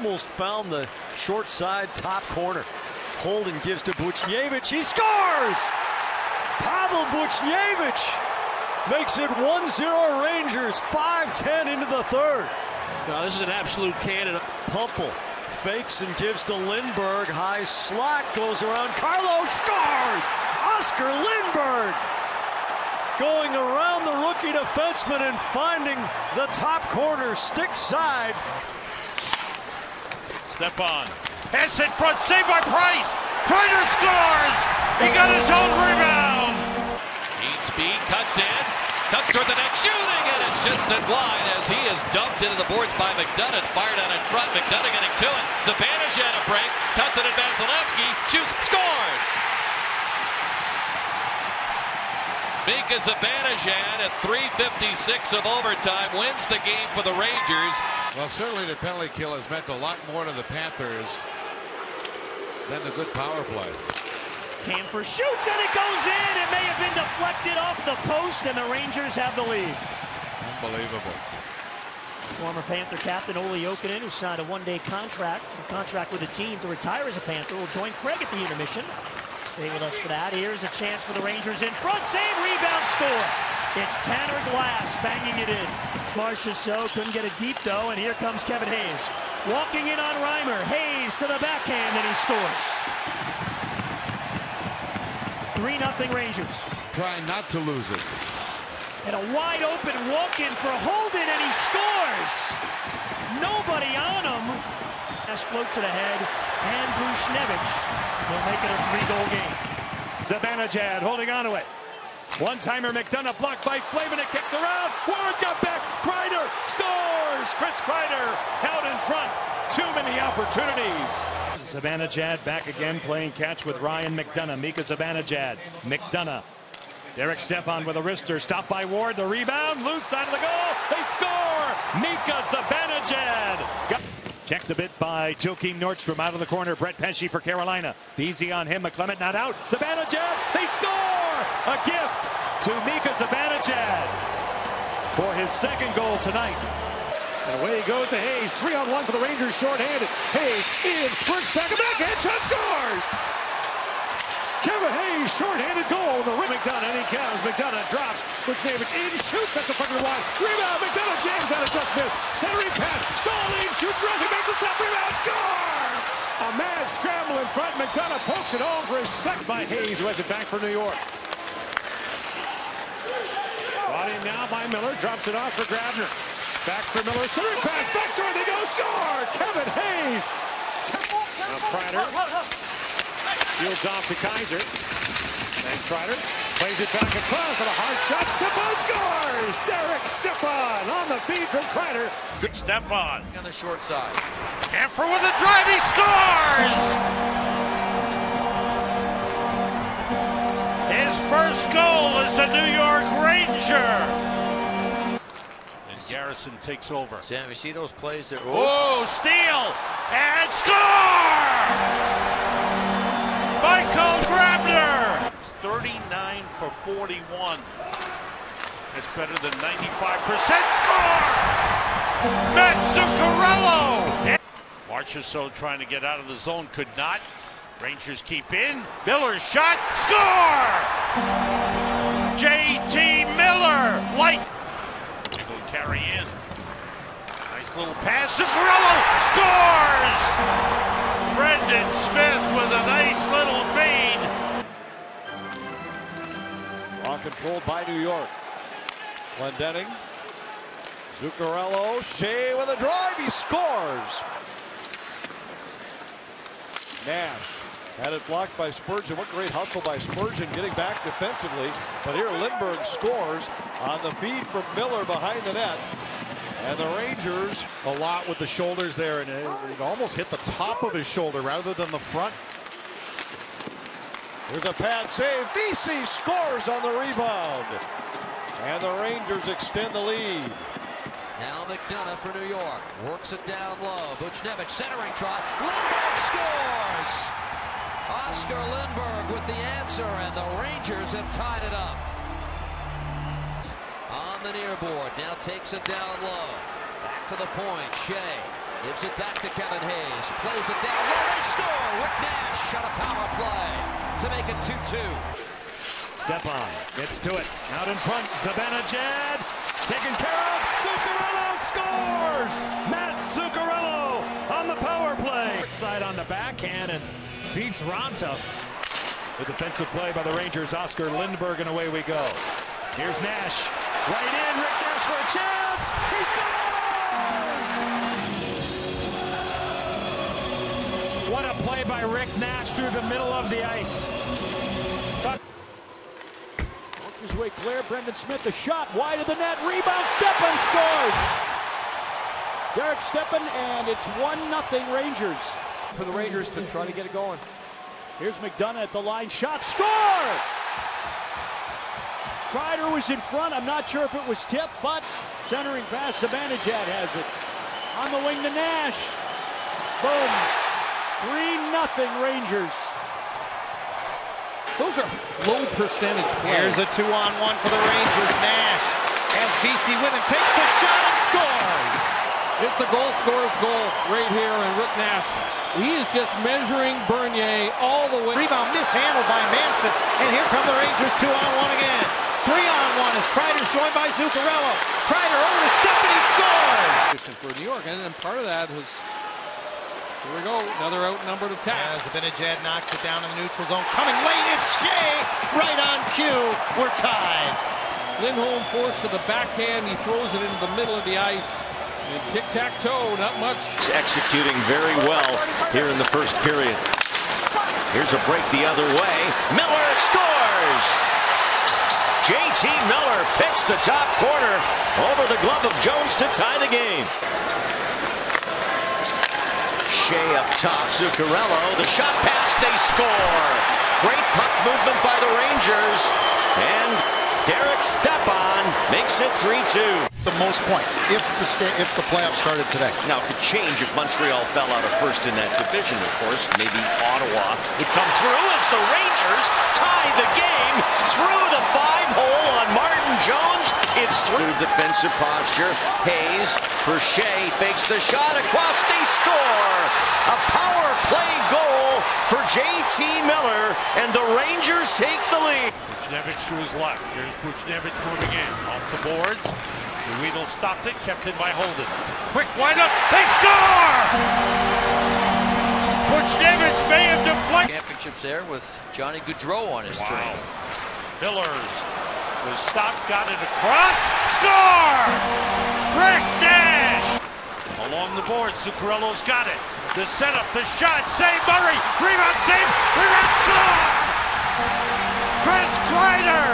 almost found the short side top corner. Holden gives to Buchnevich. He scores! Pavel Buchnevich makes it 1-0 Rangers. 5-10 into the third. No, this is an absolute cannon. Pumpel fakes and gives to Lindberg. High slot goes around. Carlo scores! Oscar Lindberg going around the rookie defenseman and finding the top corner stick side. Stepan. Pass in front, saved by Price. Kreider scores! He got his own rebound! Needs speed, cuts in, cuts toward the net, shooting, and it's just in line as he is dumped into the boards by McDonagh. It's fired out in front. McDonagh getting to it. Zibanejad a break, cuts it at Vasilevskiy, shoots, scores! Mika Zibanejad at 3.56 of overtime wins the game for the Rangers. Well, certainly the penalty kill has meant a lot more to the Panthers than the good power play. Kampfer shoots and it goes in. It may have been deflected off the post, and the Rangers have the lead. Unbelievable. Former Panther captain Olli Jokinen, who signed a one-day contract, a contract with the team to retire as a Panther, will join Craig at the intermission. Stay with us for that. Here's a chance for the Rangers in front. Save, rebound, score. It's Tanner Glass banging it in. Marchessault couldn't get it deep though, and here comes Kevin Hayes. Walking in on Reimer. Hayes to the backhand, and he scores. 3-0 Rangers. Trying not to lose it. And a wide open walk-in for Holden, and he scores. Nobody on him. Ash floats it ahead, and Buchnevich will make it a three-goal game. Zibanejad holding on to it. One-timer McDonagh blocked by Slavin. It kicks around. Ward got back. Kreider scores. Chris Kreider out in front. Too many opportunities. Zibanejad back again playing catch with Ryan McDonagh. Mika Zibanejad. McDonagh. Derek Stepan with a wrister. Stopped by Ward. The rebound. Loose side of the goal. They score. Mika Zibanejad. Got Checked a bit by Joakim Nordstrom out of the corner. Brett Pesce for Carolina. Easy on him. McClement not out. Zibanejad. They score. A gift to Mika Zibanejad for his second goal tonight. And away he goes to Hayes. Three on one for the Rangers shorthanded. Hayes in. Works back. A back, headshot Scores. Kevin Hayes, shorthanded goal. The rim McDonagh, and he comes. McDonagh drops. Buchnevich in, shoots. That's a front of the. Rebound. McDonagh jams out of just missed. Centering pass. Stalling. Shoots. Rossi makes a stop. Rebound. Score. A mad scramble in front. McDonagh pokes it home for his second by Hayes, who has it back for New York. Brought in now by Miller. Drops it off for Grabner. Back for Miller. Centering pass. Back door. They go. Score. Kevin Hayes. Now Kreider. Shields off to Kaiser. And Kreider plays it back across on a hard shot. Stepan scores! Derek Stepan on the feed from Kreider. Good Stepan. On On the short side. Kampfer with a drive, he scores! Ranger. And Garrison takes over. Sam, you see those plays there? Oh, steal! And score! Michael Grabner! 39 for 41. That's better than 95% score! Matt Zuccarello! Marchessault trying to get out of the zone, could not. Rangers keep in. Miller's shot, score! J.T. Light. Will carry in. Nice little pass, Zuccarello scores! Brendan Smith with a nice little feed. Ball controlled by New York. Glendening. Zuccarello. Skjei with a drive. He scores. Nash had it blocked by Spurgeon. What great hustle by Spurgeon getting back defensively. But here Lindberg scores on the feed from Miller behind the net. And the Rangers a lot with the shoulders there, and it, it almost hit the top of his shoulder rather than the front. There's a pad save. Vesey scores on the rebound. And the Rangers extend the lead. Now McDonagh for New York. Works it down low. Buchnevich centering try. Lindberg scores! Oscar Lindberg with the answer, and the Rangers have tied it up. On the near board. Now takes it down low. Back to the point. Skjei Gives it back to Kevin Hayes. Plays it down low. They score. Rick Nash on a power play to make it 2-2. Stepan gets to it. Out in front, Zibanejad taken care of. Zuccarello scores! Matt Zuccarello on the power play. Side on the backhand and beats Ronta. The defensive play by the Rangers, Oscar Lindberg, and away we go. Here's Nash. Right in, Rick Nash for a chance. He scores! What a play by Rick Nash through the middle of the ice. His way clear. Brendan Smith, the shot wide of the net. Rebound. Stepan scores. Derek Stepan, and it's 1 0 Rangers. For the Rangers to try to get it going. Here's McDonagh at the line. Shot. Score! Kreider was in front. I'm not sure if it was tipped, but centering pass. Zibanejad has it. On the wing to Nash. Boom. 3 0 Rangers. Those are low percentage plays. Here's a two-on-one for the Rangers. Nash has Vesey with him, takes the shot and scores. It's a goal scorer's goal right here, and Rick Nash, he is just measuring Bernier all the way. Rebound mishandled by Manson, and here come the Rangers two-on-one again. Three-on-one as Kreider's joined by Zuccarello. Kreider over to Stepan, he scores. For New York, and, part of that was here we go, another outnumbered attack. As Benajad knocks it down in the neutral zone. Coming late, it's Skjei, right on cue. We're tied. Lindholm forced to the backhand. He throws it into the middle of the ice. Tic-tac-toe, not much. He's executing very well here in the first period. Here's a break the other way. Miller scores! JT Miller picks the top corner over the glove of Jones to tie the game. Skjei up top, Zuccarello, the shot pass, they score. Great puck movement by the Rangers, and Derek Stepan makes it 3-2. The most points if the if the playoffs started today. Now it could change if Montreal fell out of first in that division, of course. Maybe Ottawa would come through as the Rangers tie the game through the five hole on Martin Jones. It's through defensive posture. Hayes for Skjei fakes the shot across. They score. A power play goal for JT Miller, and the Rangers take the lead. Buchnevich to his left. Here's Buchnevich moving in. Off the boards. The Weedle stopped it, kept it by Holden. Quick windup. They score! Buchnevich may have deflected. Championships there with Johnny Gaudreau on his Wow. train. Villers was stopped, got it across. Score! Rick Nash! Along the board, Zuccarello's got it. The setup, the shot, save Murray. Rebound save, rebound score! Chris Kreider